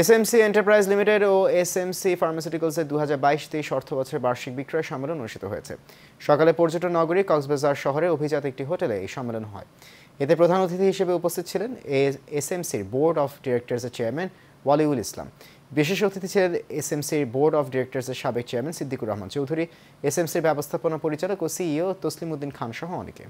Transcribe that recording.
SMC enterprise limited ও SMC ফার্মাসিউটিক্যালসের দু হাজার বাইশ তেইশ অর্থ বছরের বার্ষিক বিক্রয় সম্মেলন অনুষ্ঠিত হয়েছে। সকালে পর্যটন নগরী কক্সবাজার শহরে অভিজাত একটি হোটেলে এই সম্মেলন হয়। এতে প্রধান অতিথি হিসেবে উপস্থিত ছিলেন এসএমসির বোর্ড অফ ডিরেক্টরসের চেয়ারম্যান ওয়ালিউল ইসলাম। বিশেষ অতিথি ছিলেন এসএমসির বোর্ড অফ ডিরেক্টরসের সাবেক চেয়ারম্যান সিদ্দিকুর রহমান চৌধুরী এসএমসির ব্যবস্থাপনা পরিচালক ও সিইও তসলিম উদ্দিন খান সহ অনেকে।